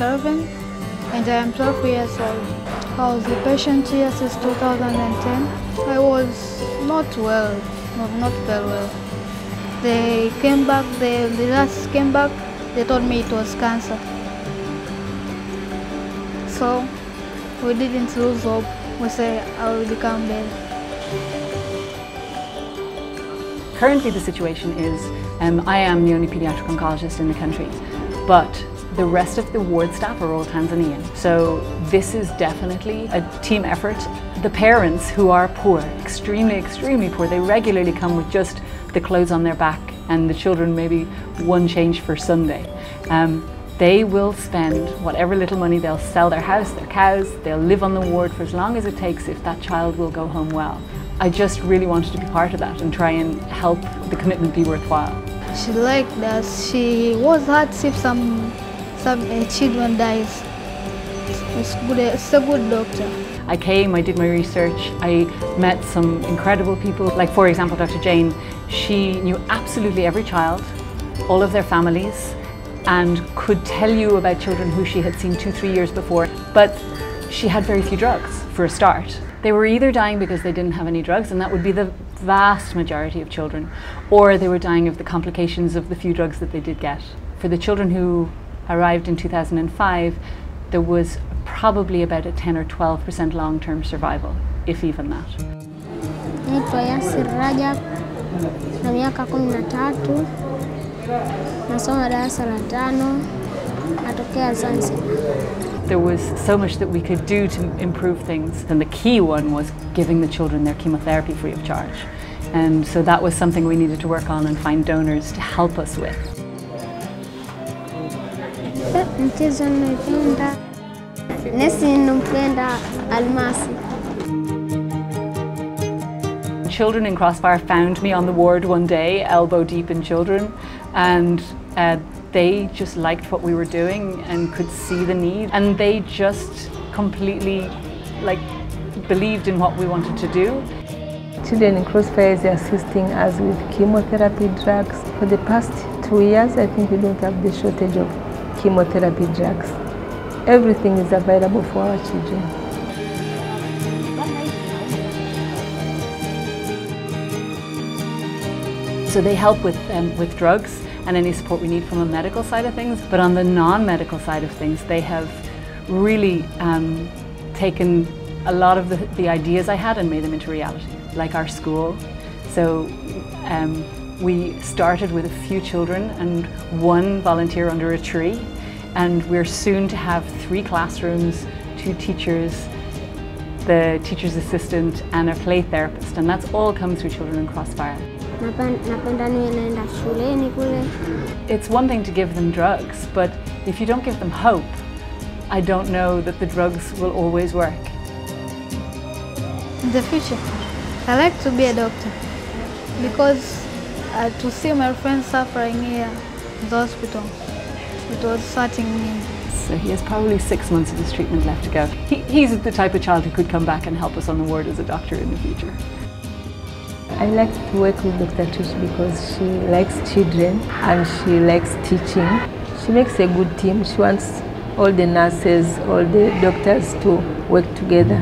Kelvin and I am 12 years old. I was a patient here since 2010. I was not well, not, not very well. They came back, they, the last came back, they told me it was cancer. So we didn't lose hope. We said I will become better. Currently the situation is um, I am the only paediatric oncologist in the country, but the rest of the ward staff are all Tanzanian. So this is definitely a team effort. The parents who are poor, extremely, extremely poor, they regularly come with just the clothes on their back and the children maybe one change for Sunday. Um, they will spend whatever little money they'll sell their house, their cows, they'll live on the ward for as long as it takes if that child will go home well. I just really wanted to be part of that and try and help the commitment be worthwhile. She liked that. She was hard if some some uh, children dies. It's, good, it's a good doctor. I came, I did my research, I met some incredible people. Like for example, Dr. Jane, she knew absolutely every child, all of their families, and could tell you about children who she had seen two, three years before. But she had very few drugs for a start. They were either dying because they didn't have any drugs, and that would be the vast majority of children, or they were dying of the complications of the few drugs that they did get. For the children who arrived in 2005, there was probably about a 10 or 12% long-term survival, if even that. Naitwa Yasir Rajab na miaka kumi na tatu, nasoma darasa la tano, natokea Zanzibar. There was so much that we could do to improve things, and the key one was giving the children their chemotherapy free of charge. And so that was something we needed to work on and find donors to help us with. Mchezo ninaipenda nesi, ninampenda Almasi. Children in Crossfire found me on the ward one day, elbow deep in children, and uh, they just liked what we were doing and could see the need, and they just completely like believed in what we wanted to do. Children in Crossfire is assisting us with chemotherapy drugs. For the past two years, I think we don't have the shortage of chemotherapy drugs. Everything is available for our children. So they help with, um, with drugs and any support we need from a medical side of things. But on the non-medical side of things, they have really um, taken a lot of the, the, ideas I had and made them into reality, like our school. So um, we started with a few children and one volunteer under a tree, and we're soon to have three classrooms, two teachers, the teacher's assistant, and a play therapist, and that's all come through Children in Crossfire. It's one thing to give them drugs, but if you don't give them hope, I don't know that the drugs will always work. In the future, I like to be a doctor because uh, to see my friends suffering here in the hospital, it was hurting me. So he has probably six months of his treatment left to go. He, he's the type of child who could come back and help us on the ward as a doctor in the future. I like to work with Dr. Trish because she likes children and she likes teaching. She makes a good team. She wants all the nurses, all the doctors to work together.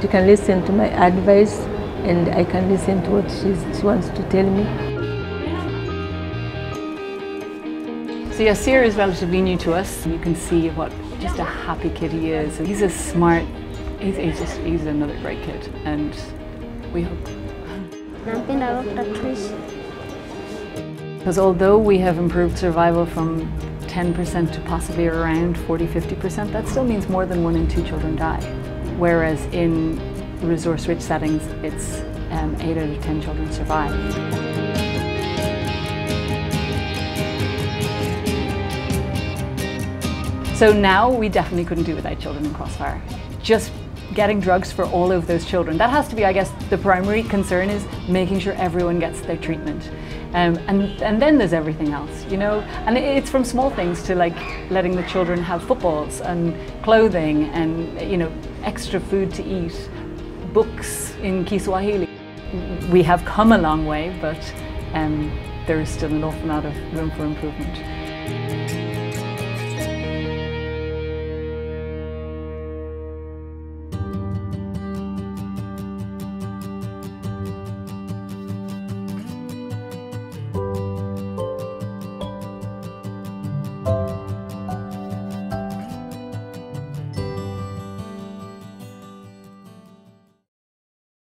She can listen to my advice and I can listen to what she's, she wants to tell me. So Yasir is relatively new to us. You can see what just a happy kid he is. He's a smart, he's, he's just, he's another great kid and we hope Dr. Because although we have improved survival from 10% to possibly around 40, 50%, that still means more than one in two children die. Whereas in resource-rich settings, it's um, 8 out of 10 children survive. So now we definitely couldn't do without Children in Crossfire. Just getting drugs for all of those children. That has to be, I guess, the primary concern is making sure everyone gets their treatment. Um, and, and then there's everything else, you know? And it's from small things to like letting the children have footballs and clothing and, you know, extra food to eat, books in Kiswahili. We have come a long way, but um, there is still an awful lot of room for improvement.